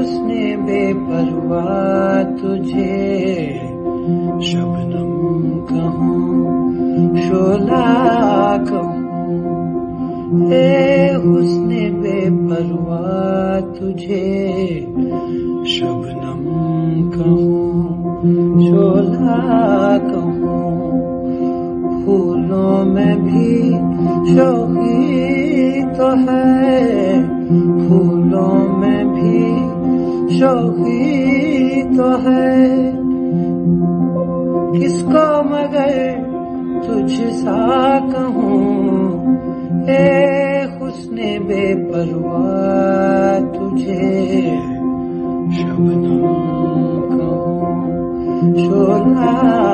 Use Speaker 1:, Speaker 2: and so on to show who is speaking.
Speaker 1: हुस्ने बेपरवा तुझे। शबनम कहूँ, शोला कहूँ, ए हुस्ने बेपरवा तुझे। शबनम कहूँ, शोला कहूँ, फूलों में भी शोकी तो है, फूलों में भी तो है। किसको मगर तुझ सा कहूँ? ए हुस्ने बेपरवा तुझे। शबनम कहूँ शोला